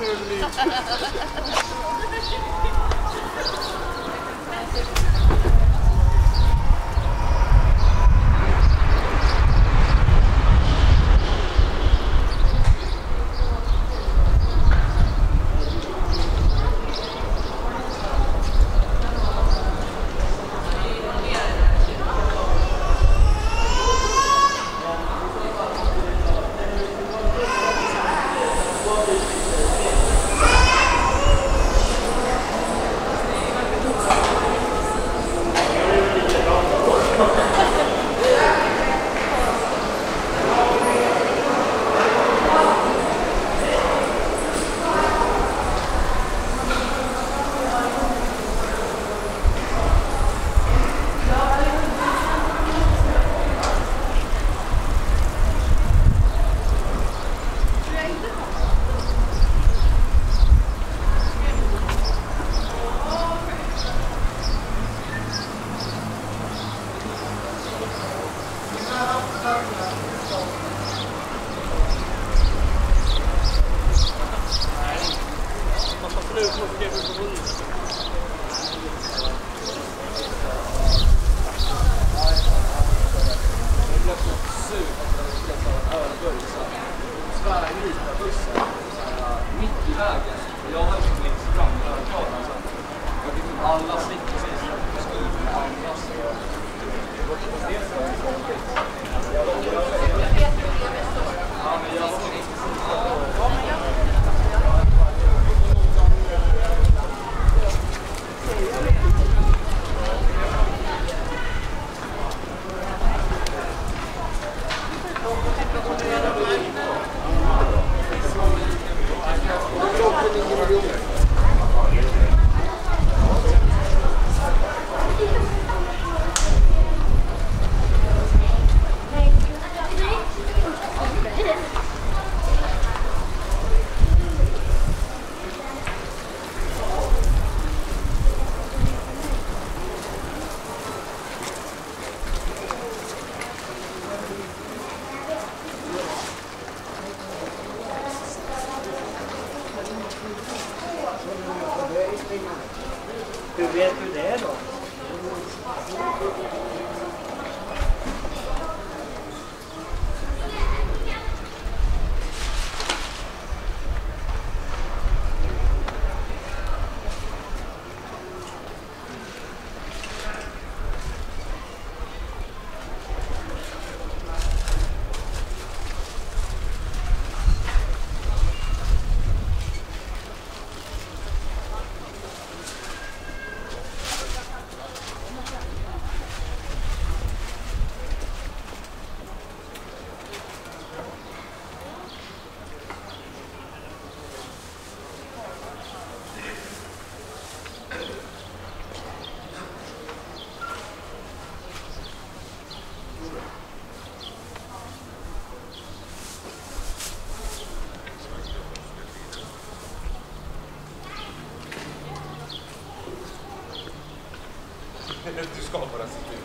Thank you. mitt i vägen. Jag har liksom längst fram i rörkraven. Så jag fick typ alla snitt precis. Jag skulle ut med andas. Hur vet du det då? Desculpa, assistir.